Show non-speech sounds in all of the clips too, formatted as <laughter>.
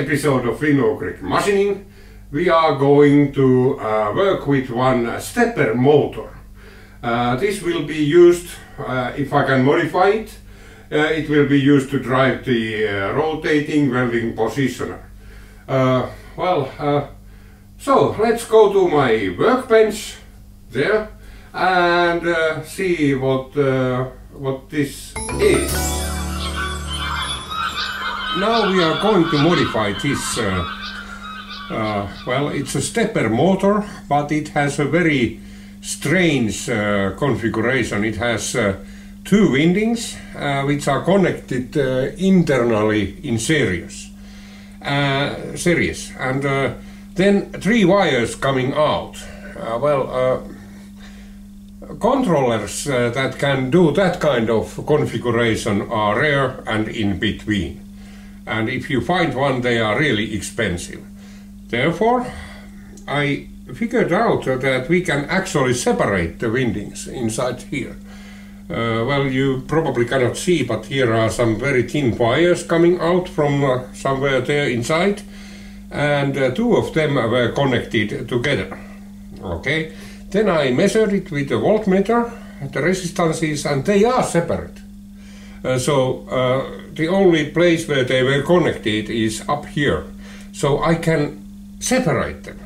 episode of Finno Ugric Machining, we are going to uh, work with one stepper motor. Uh, this will be used, uh, if I can modify it, uh, it will be used to drive the uh, rotating welding positioner. Uh, well, so let's go to my workbench there and see what, what this is now we are going to modify this. Uh, uh, well, it's a stepper motor, but it has a very strange uh, configuration. It has uh, two windings uh, which are connected uh, internally in series. series, and then three wires coming out. well, controllers that can do that kind of configuration are rare and in between and if you find one, they are really expensive. Therefore, I figured out that we can actually separate the windings inside here. Uh, well, you probably cannot see, but here are some very thin wires coming out from uh, somewhere there inside, and uh, two of them were connected together. Okay, then I measured it with a voltmeter, the resistances, and they are separate. Uh, so uh, the only place where they were connected is up here. So I can separate them.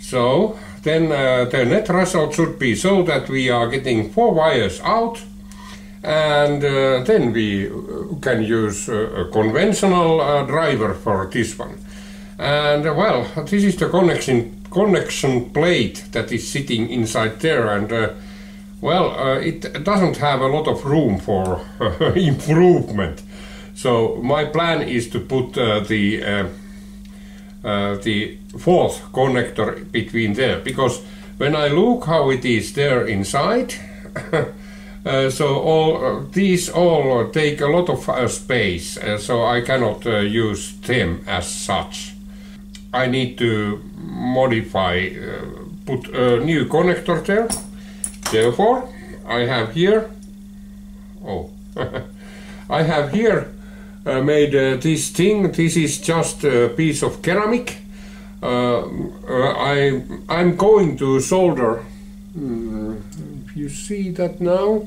So then uh, the net result should be so that we are getting four wires out and uh, then we can use a conventional uh, driver for this one. And well, this is the connection connection plate that is sitting inside there and well, uh, it doesn't have a lot of room for <laughs> improvement. So my plan is to put uh, the uh, uh, the fourth connector between there because when I look how it is there inside, <laughs> uh, so all uh, these all take a lot of space, so I cannot use them as such. I need to modify, put a new connector there Therefore, I have here, oh, <laughs> I have here uh, made uh, this thing. This is just a piece of ceramic. Uh, uh I, I'm going to solder, mm, you see that now,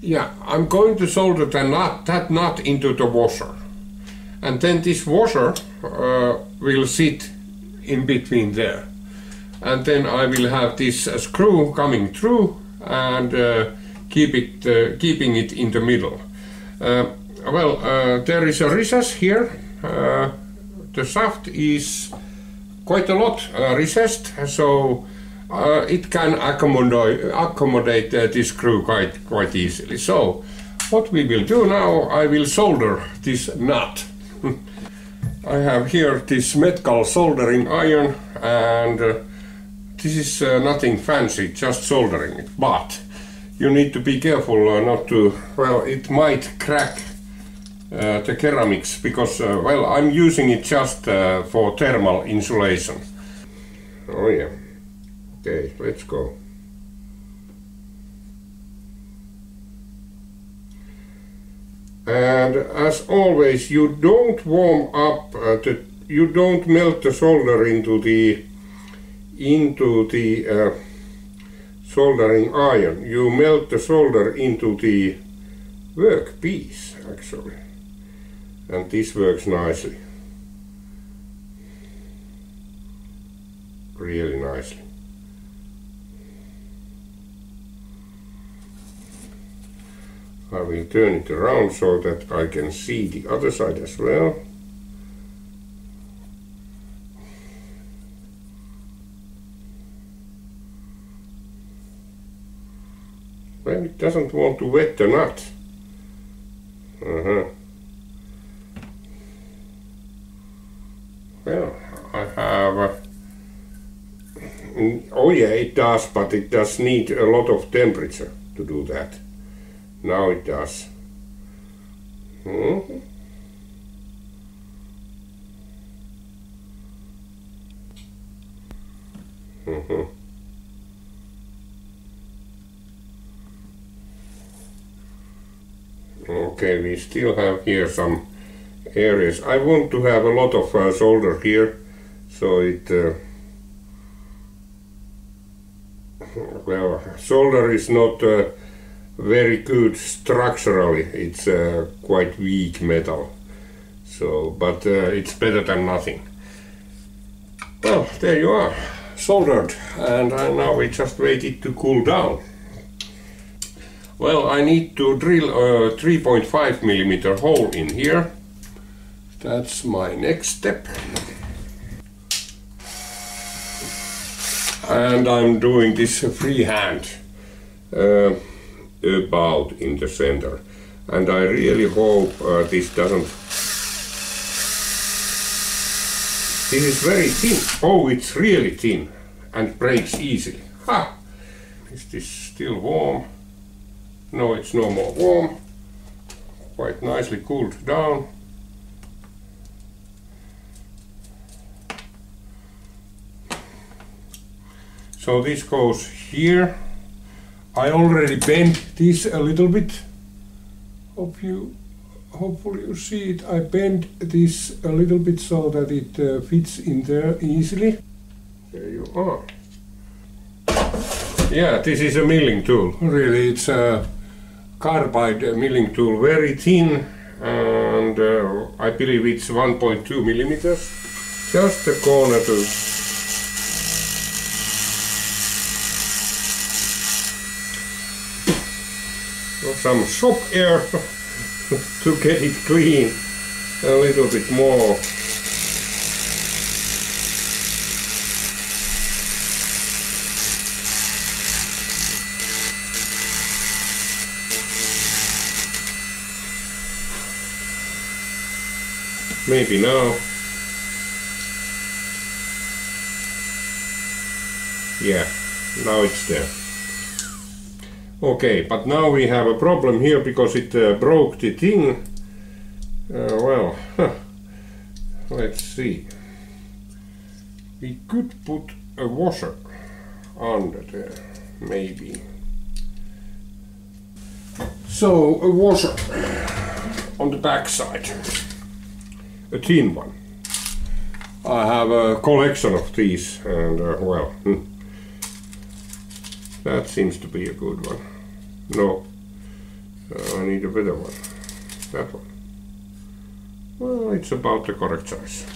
yeah, I'm going to solder the nut, that nut into the washer. And then this washer uh, will sit in between there. And then I will have this uh, screw coming through and uh, keep it, uh, keeping it in the middle. Uh, well, uh, there is a recess here. The shaft is quite a lot recessed, so it can accommodate, accommodate this screw quite, quite easily. So, what we will do now, I will solder this nut. <laughs> I have here this metal soldering iron and uh, this is uh, nothing fancy, just soldering it, but you need to be careful uh, not to, well, it might crack uh, the ceramics because, uh, well, I'm using it just uh, for thermal insulation. Oh yeah, okay, let's go. And as always you don't warm up uh, the you don't melt the solder into the into the uh, soldering iron. You melt the solder into the workpiece actually. And this works nicely. Really nicely I will turn it around so that I can see the other side as well. Well, it doesn't want to wet the nut. Uh-huh. Well, I have... Uh, oh yeah, it does, but it does need a lot of temperature to do that. Now it does. Hmm? Mm-hmm. Okay, we still have here some areas. I want to have a lot of uh, solder here, so it uh, well, solder is not uh, very good structurally. It's uh, quite weak metal. So, but uh, it's better than nothing. Well, there you are, soldered, and now we just wait it to cool down. Well, I need to drill a 3.5 millimeter hole in here. That's my next step. And I'm doing this freehand uh, about in the center. And I really hope uh, this doesn't... This is very thin. Oh, it's really thin and breaks easily. Ha! Is this still warm? No, it's no more warm. Quite nicely cooled down. So this goes here. I already bent this a little bit. Hope you, hopefully you see it. I bent this a little bit so that it uh, fits in there easily. There you are. Yeah, this is a milling tool. Really, it's a carbide milling tool, very thin, and uh, I believe it's 1.2 millimeters. Just the corner to some shop air to get it clean a little bit more. Maybe now. Yeah, now it's there. Okay, but now we have a problem here because it uh, broke the thing. Uh, well, huh. let's see. We could put a washer under there, maybe. So, a washer on the back side a thin one. I have a collection of these and uh, well, hmm. That seems to be a good one. No, uh, I need a better one. That one. Well, it's about the correct size.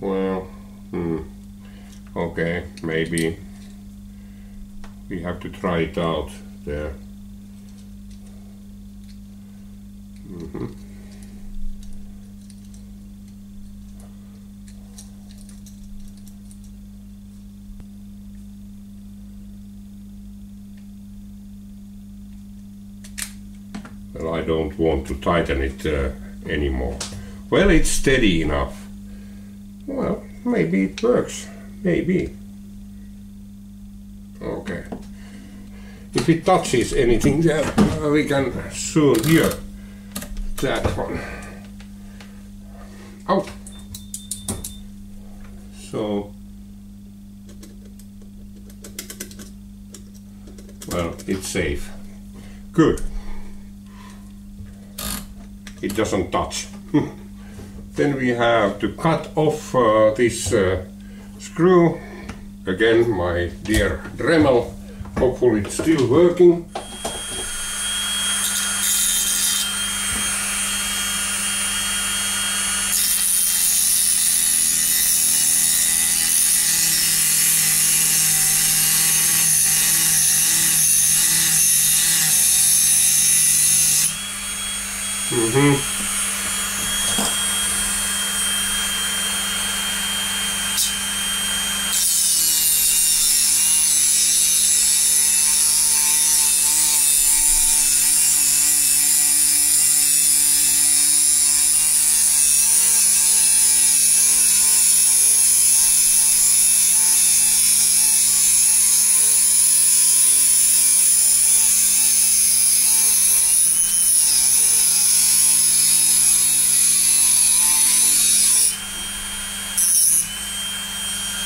Well, hmm. okay, maybe we have to try it out there. Mm -hmm. Don't want to tighten it uh, anymore. Well, it's steady enough. Well, maybe it works. Maybe. Okay. If it touches anything there, we can soon hear that one. Out. So, well, it's safe. Good. It doesn't touch. then we have to cut off uh, this uh, screw. Again, my dear Dremel. Hopefully it's still working.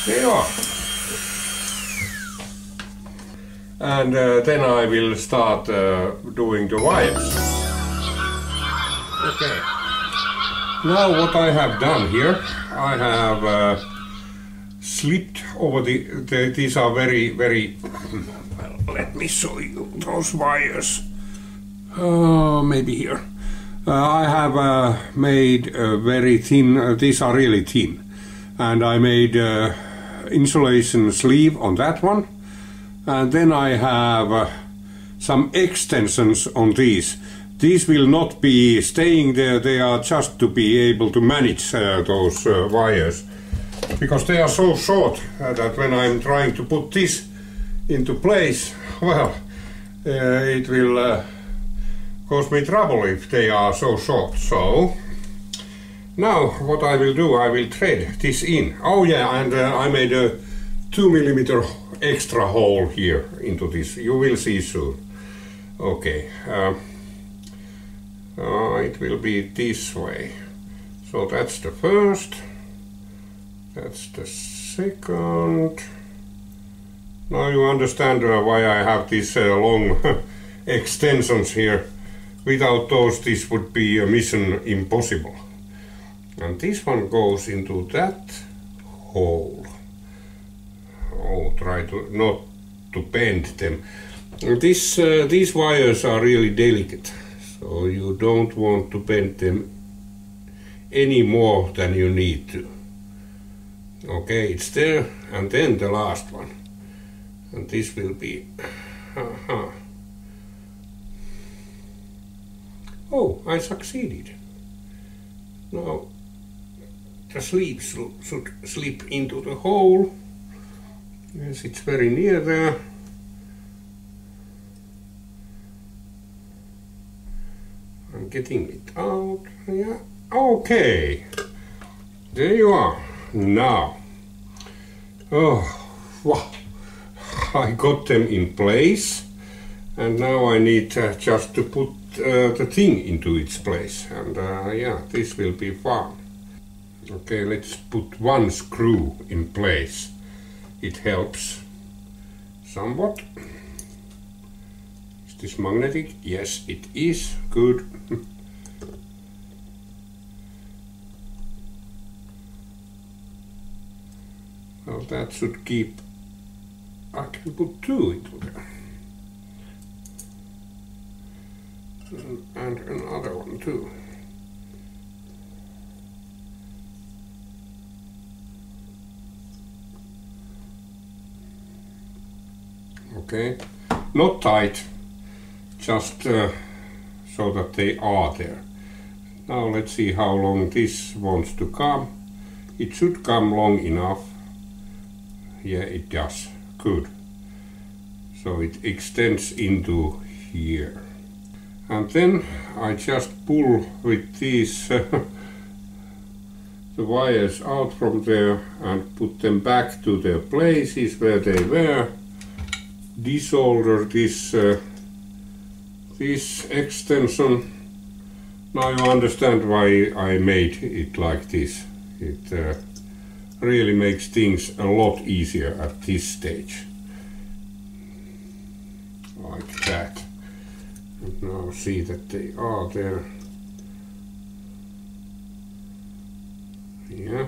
There you are. And uh, then I will start uh, doing the wires. Okay. Now what I have done here, I have uh, slipped over the, the, these are very, very, well, let me show you those wires. Oh, maybe here. Uh, I have uh, made uh, very thin, these are really thin and I made uh, insulation sleeve on that one, and then I have uh, some extensions on these. These will not be staying there, they are just to be able to manage uh, those uh, wires, because they are so short that when I'm trying to put this into place, <laughs> well, it will cause me trouble if they are so short. So now what I will do, I will thread this in. Oh yeah, and uh, I made a two millimeter extra hole here into this. You will see soon. Okay, uh, uh, it will be this way. So that's the first. That's the second. Now you understand uh, why I have these uh, long <laughs> extensions here. Without those, this would be a mission impossible. And this one goes into that hole. Oh, try to not to bend them. This, uh, these wires are really delicate, so you don't want to bend them any more than you need to. Okay, it's there, and then the last one. And this will be... Uh -huh. Oh, I succeeded. Now the sleeve should slip into the hole. Yes, it's very near there. I'm getting it out. Yeah. Okay. There you are. Now. Oh, wow. <laughs> I got them in place. And now I need uh, just to put uh, the thing into its place and uh, yeah this will be fun okay let's put one screw in place. It helps somewhat. Is this magnetic? Yes it is. Good. <laughs> Well that should keep I can put two and another one too. Okay, not tight, just uh, so that they are there. Now let's see how long this wants to come. It should come long enough. Yeah, it does. Good. So it extends into here and then I just pull with these <laughs> the wires out from there and put them back to their places where they were desolder this uh, this extension now you understand why I made it like this it uh, really makes things a lot easier at this stage like that and now see that they are there. Yeah.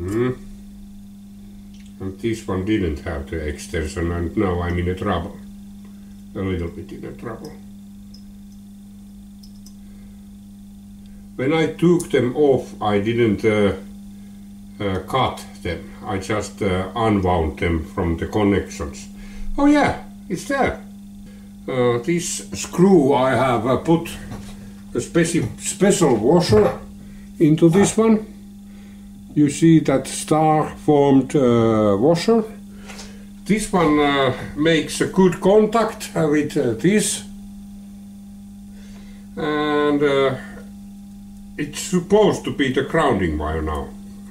Hmm. And this one didn't have the extension and now I'm in a trouble. A little bit in a trouble. When I took them off I didn't uh, uh, cut them. I just uh, unwound them from the connections. Oh yeah, it's there. Uh, this screw I have uh, put a speci special washer into this one. You see that star formed uh, washer. This one uh, makes a good contact with this and it's supposed to be the grounding wire now. <laughs>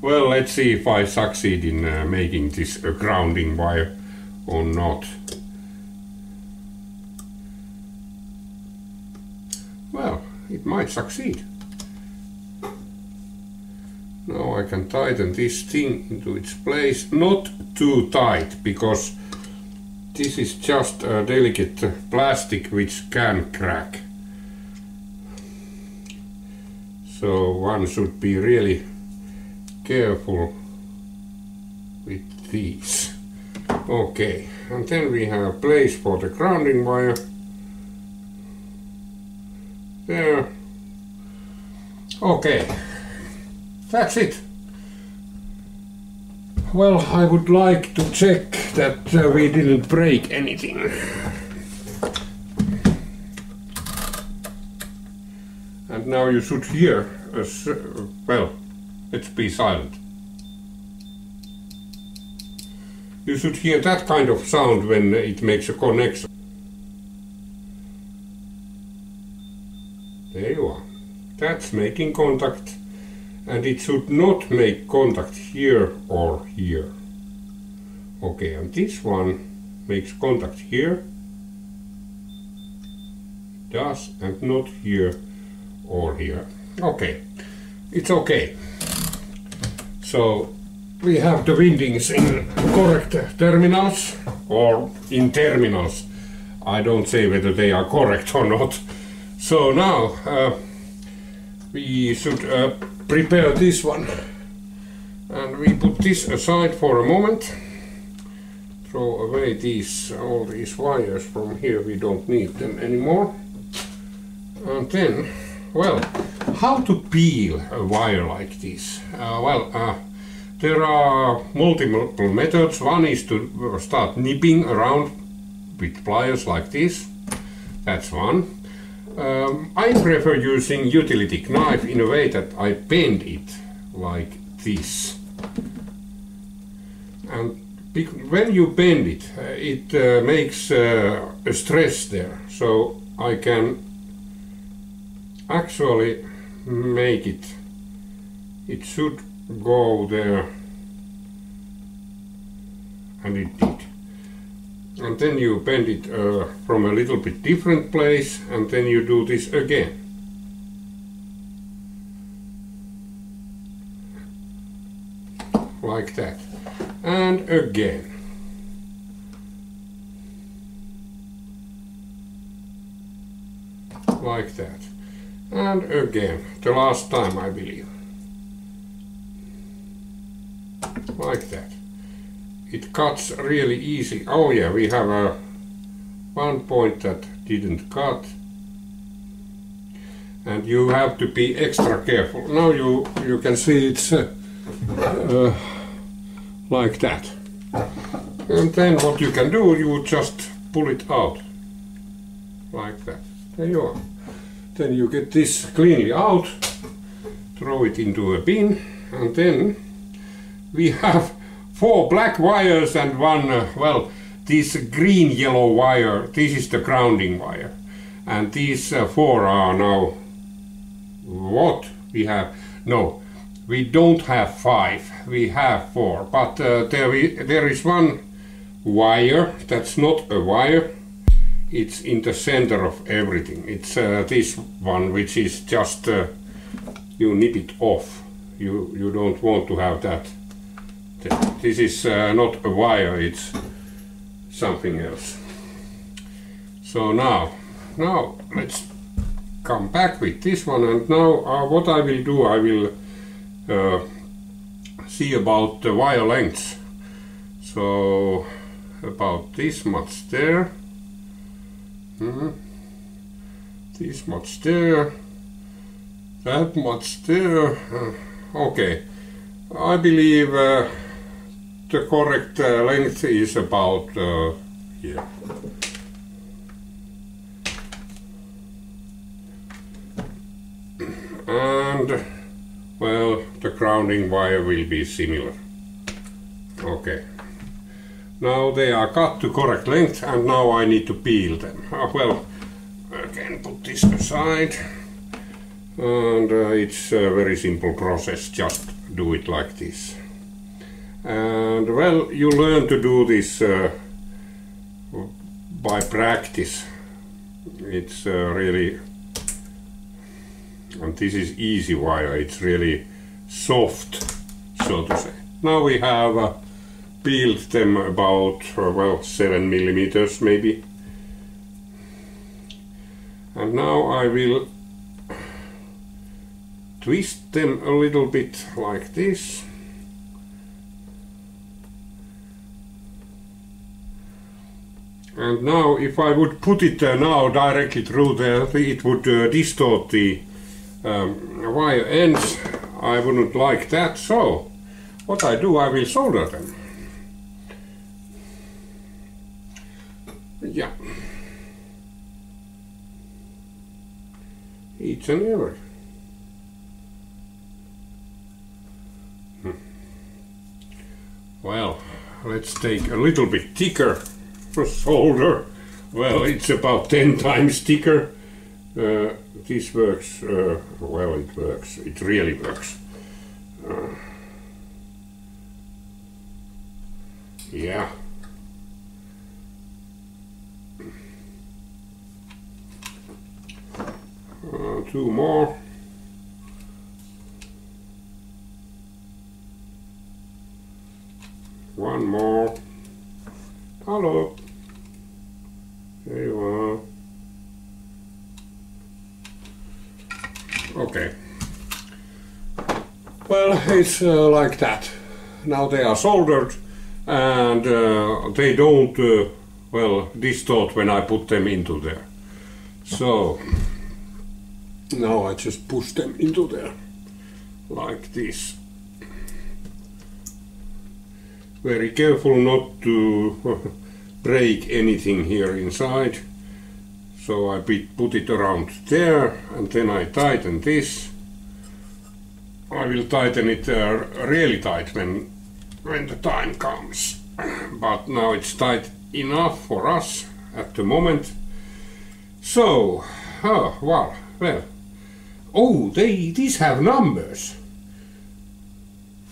well, let's see if I succeed in uh, making this a grounding wire or not. Well, it might succeed. Now I can tighten this thing into its place, not too tight because this is just a delicate plastic which can crack. So one should be really careful with these. Okay, and then we have a place for the grounding wire. There. Okay, that's it. Well, I would like to check that uh, we didn't break anything. And now you should hear, us, uh, well, let's be silent. You should hear that kind of sound when it makes a connection. There you are. That's making contact and it should not make contact here or here. Okay, and this one makes contact here, does, and not here or here. Okay, it's okay. So we have the windings in correct terminals or in terminals. I don't say whether they are correct or not. So now uh, we should uh, prepare this one. And we put this aside for a moment. Throw away these all these wires from here, we don't need them anymore. And then, well, how to peel a wire like this? Uh, well, uh, there are multiple methods. One is to start nipping around with pliers like this. That's one. Um, I prefer using utility knife in a way that I bend it like this. And when you bend it, uh, it uh, makes uh, a stress there. So I can actually make it, it should go there and it did and then you bend it uh, from a little bit different place and then you do this again. Like that. And again. Like that. And again. The last time I believe. Like that it cuts really easy. Oh yeah, we have a one point that didn't cut. And you have to be extra careful. Now you, you can see it's uh, uh, like that. And then what you can do, you just pull it out. Like that. There you are. Then you get this cleanly out, throw it into a bin, and then we have four black wires and one, uh, well, this green yellow wire, this is the grounding wire. And these uh, four are now, what we have? No, we don't have five, we have four. But uh, there, there is one wire that's not a wire, it's in the center of everything. It's uh, this one which is just, uh, you nip it off. You, you don't want to have that this is uh, not a wire, it's something else. So now, now let's come back with this one and now uh, what I will do, I will uh, see about the wire lengths. So about this much there, mm -hmm. this much there, that much there, uh, okay. I believe uh, the correct uh, length is about uh, here. And, well, the grounding wire will be similar. Okay. Now they are cut to correct length and now I need to peel them. Uh, well, I can put this aside. And uh, it's a very simple process, just do it like this. And well, you learn to do this uh, by practice. It's uh, really, and this is easy wire, it's really soft, so to say. Now we have uh, peeled them about, uh, well, 7 millimeters maybe. And now I will twist them a little bit like this. And now if I would put it uh, now directly through there, it would uh, distort the um, wire ends. I wouldn't like that, so what I do, I will solder them. Yeah. It's and every. Hmm. Well, let's take a little bit thicker solder. Well, it's about 10 times thicker. Uh, this works, uh, well, it works, it really works. Uh, yeah. Uh, two more. One more. Hello. There you are. Okay. Well, it's uh, like that. Now they are soldered and uh, they don't, uh, well, distort when I put them into there. So, now I just push them into there, like this. Very careful not to <laughs> break anything here inside. So I put it around there and then I tighten this. I will tighten it uh, really tight when, when the time comes. <clears throat> But now it's tight enough for us at the moment. So, oh, well, well. Oh, they, these have numbers.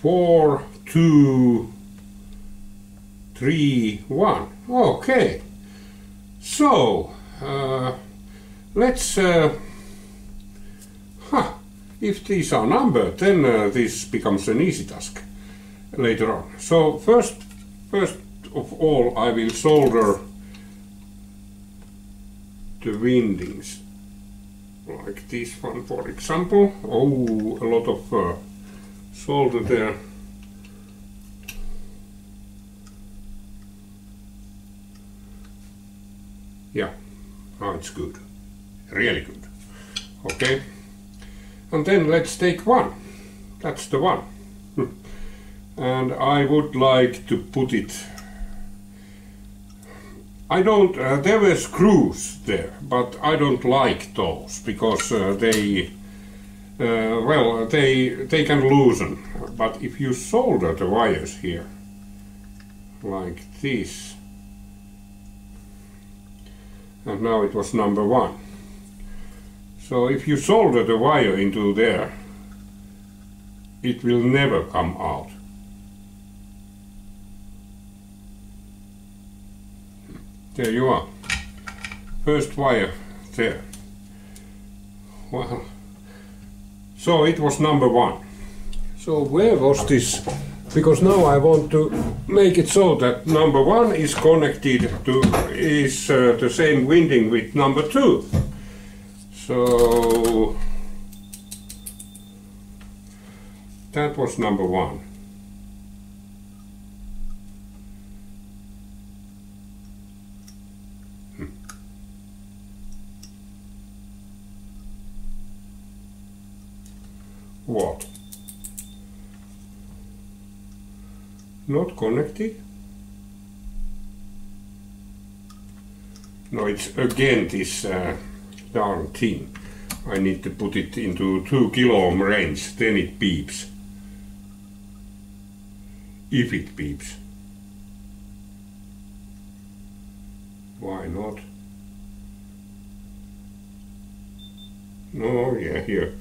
Four, two, three, one. Okay. So, uh, let's... Uh, huh, if these are numbered, then uh, this becomes an easy task later on. So first, first of all, I will solder the windings like this one for example. Oh, a lot of uh, solder there. Yeah, oh, it's good, really good. Okay, and then let's take one. That's the one. and I would like to put it I don't, uh, there were screws there, but I don't like those because uh, they, uh, well, they, they can loosen. But if you solder the wires here, like this, and now it was number one. So if you solder the wire into there, it will never come out. There you are. First wire there. Well, so it was number one. So where was this? Because now I want to make it so that number one is connected to is uh, the same winding with number two. So that was number one. What? Not connected? No, it's again this uh, darn thing. I need to put it into 2 kilo ohm range, then it beeps. If it beeps. Why not? No, yeah, here.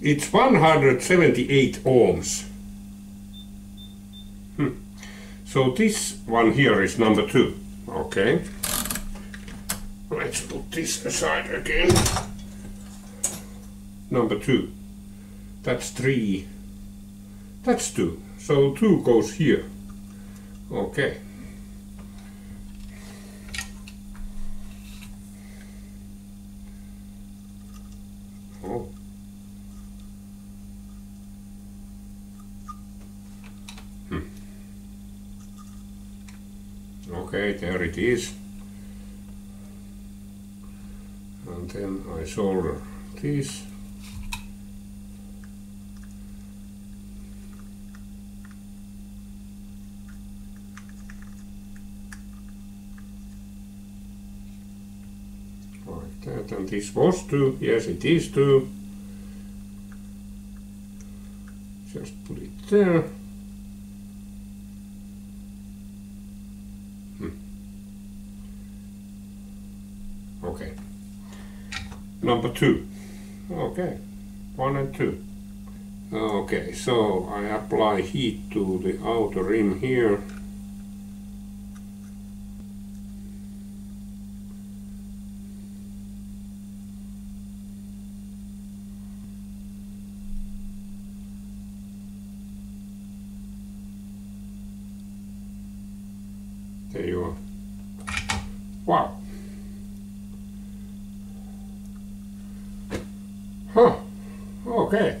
It's 178 ohms. Hmm. So this one here is number two. Okay. Let's put this aside again. Number two. That's three. That's 2. So 2 goes here. Okay. Oh. Hmm. Okay, there it is. And then I solder this. Like that, and this was two, yes it is two. Just put it there. Hmm. Okay. Number two. Okay. One and two. Okay, so I apply heat to the outer rim here. There you are. Wow. Huh. Okay.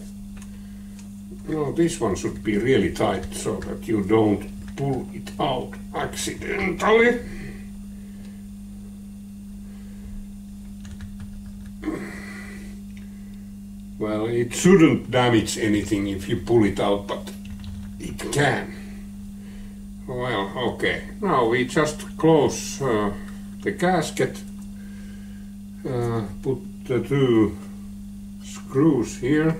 No, this one should be really tight so that you don't pull it out accidentally. Well, it shouldn't damage anything if you pull it out, but it can. Well, okay. Now we just close uh, the gasket, uh, put the two screws here.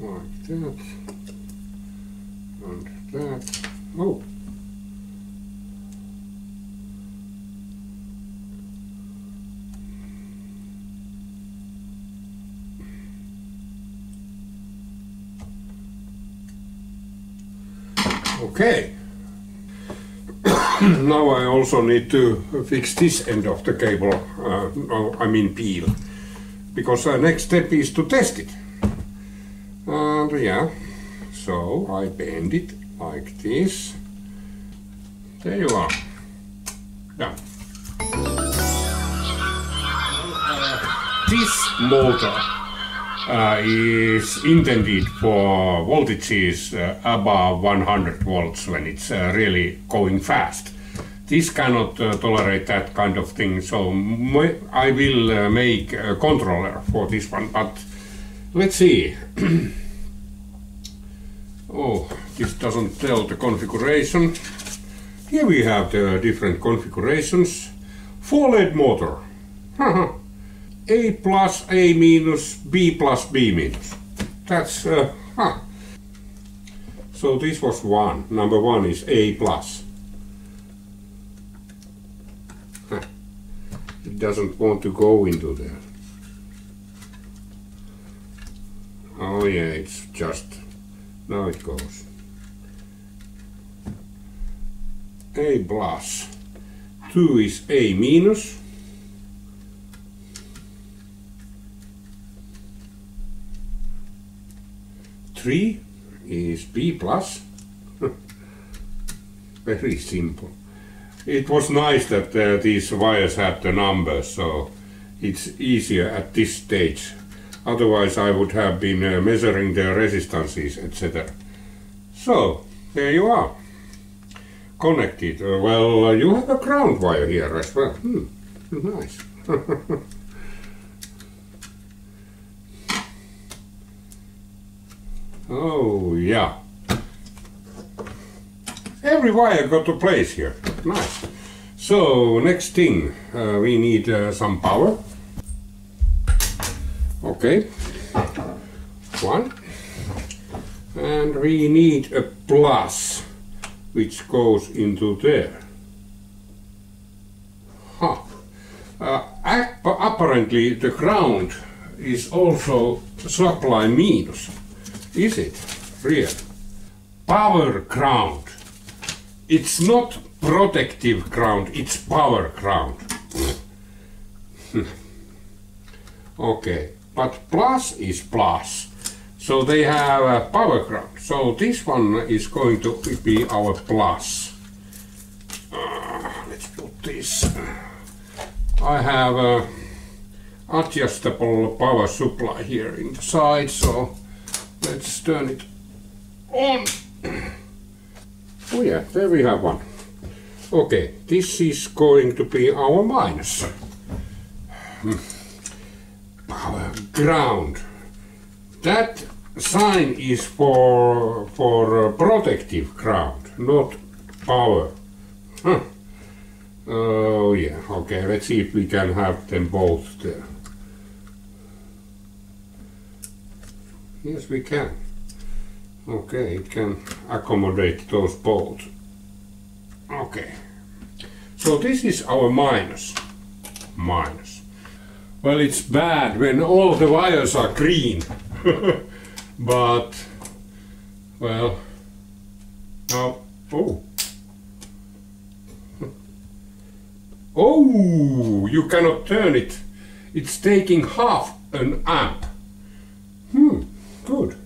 Like that. And that. Oh! Okay. <coughs> now I also need to fix this end of the cable, uh, I mean peel, because the next step is to test it. Yeah, so I bend it like this. There you are. Done. This motor uh, is intended for voltages uh, above 100 volts when it's uh, really going fast. This cannot uh, tolerate that kind of thing, so I will uh, make a controller for this one, but let's see. <clears throat> oh, this doesn't tell the configuration. Here we have the different configurations. Four lead motor. <laughs> A plus, A minus, B plus, B minus. That's, uh, huh. So this was one. Number one is A plus. Huh. It doesn't want to go into there. Oh yeah, it's just, now it goes. A. Two is A minus. Three is B plus. <laughs> Very simple. It was nice that uh, these wires had the numbers, so it's easier at this stage. Otherwise I would have been uh, measuring the resistances, etc. So, there you are. Connected. Uh, well, uh, you have a ground wire here as well. Hmm. Nice. <laughs> Oh, yeah. Every wire got a place here. Nice. So, next thing, uh, we need uh, some power. Okay. One. And we need a plus, which goes into there. Huh. Uh, apparently the ground is also supply minus. Is it real? Power ground. It's not protective ground, it's power ground. <laughs> okay, but plus is plus. So they have a power ground. So this one is going to be our plus. Uh, let's put this. I have a adjustable power supply here in the side, so let's turn it on. Oh yeah, there we have one. Okay, this is going to be our minus. Hmm. Ground. That sign is for for protective ground, not power. Huh. Oh yeah, okay, let's see if we can have them both there. Yes, we can. Okay, it can accommodate those both. Okay. So this is our minus. Minus. Well, it's bad when all the wires are green. <laughs> but, well, now, oh. <laughs> Oh, you cannot turn it. It's taking half an amp. Hmm, good.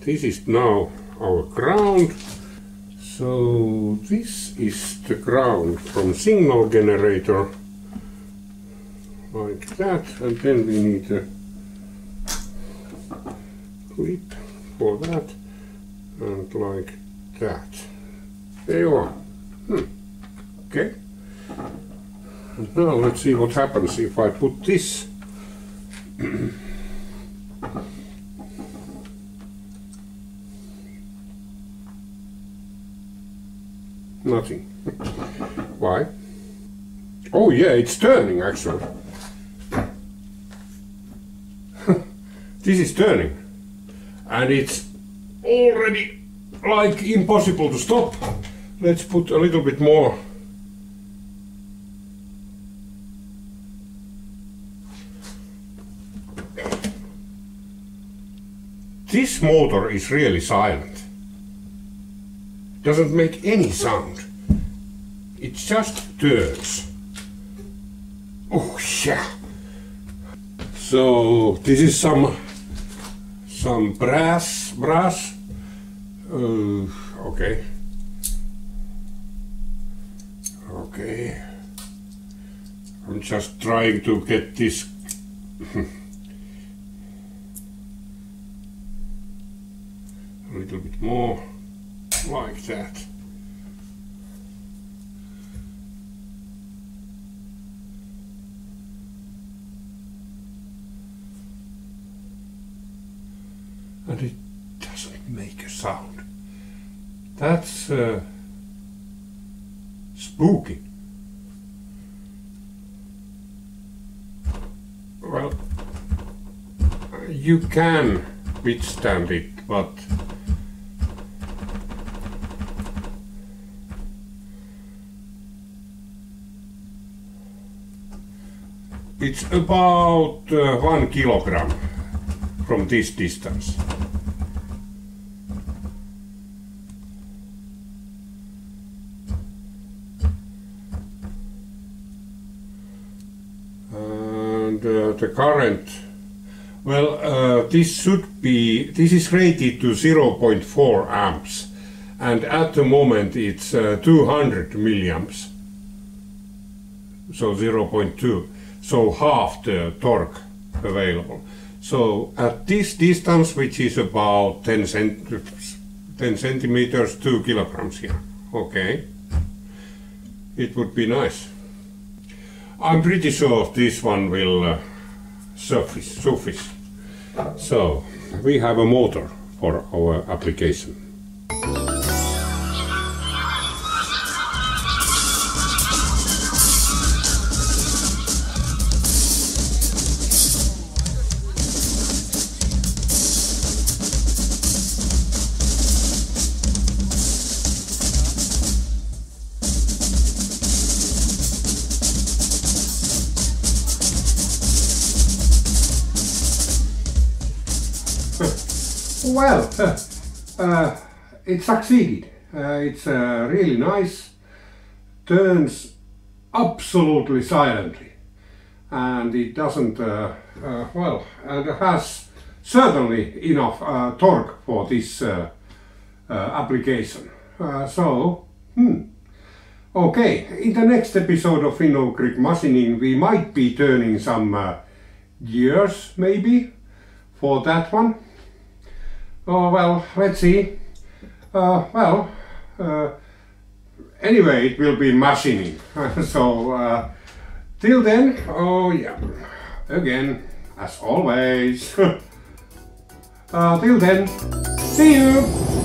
This is now our ground. So this is the ground from signal generator like that and then we need a clip for that and like that. There you are. Hmm. Okay. And now let's see what happens if I put this Nothing. Why? Oh yeah, it's turning actually. This is turning. And it's already like impossible to stop. Let's put a little bit more. This motor is really silent doesn't make any sound. It just turns. Oh yeah. So this is some some brass brass. Uh, okay. Okay. I'm just trying to get this. <laughs> a little bit more like that. And it doesn't make a sound. That's uh, spooky. Well, you can withstand it, but It's about uh, one kilogram from this distance. The current, well, uh, this should be, this is rated to 0.4 amps and at the moment it's uh, 200 milliamps, so 0.2 so half the torque available. So at this distance, which is about 10, cent 10 centimeters, 2 kilograms here, okay, it would be nice. I'm pretty sure this one will uh, suffice. So we have a motor for our application. Well, <laughs> uh, it succeeded. Uh, it's uh, really nice turns absolutely silently and it doesn't, uh, uh, well, and has certainly enough uh, torque for this application. So, hmm. Okay, in the next episode of Finno-Ugric machining we might be turning some gears maybe for that one. Oh well, let's see. well, anyway, it will be machining. <laughs> so, uh, till then, oh yeah, again, as always. <laughs> uh, till then, see you!